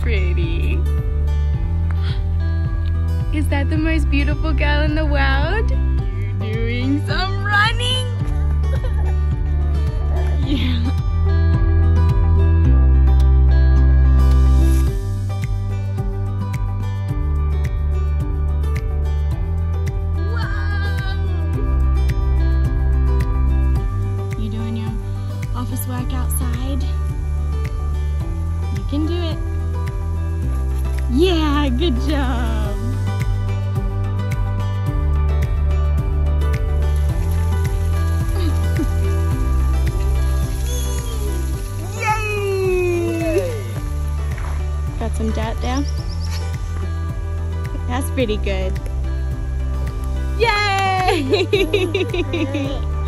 pretty. Is that the most beautiful girl in the world? You're doing some running. yeah. You doing your office work outside? Yeah, good job. Yay! Got some dirt there. That's pretty good. Yay!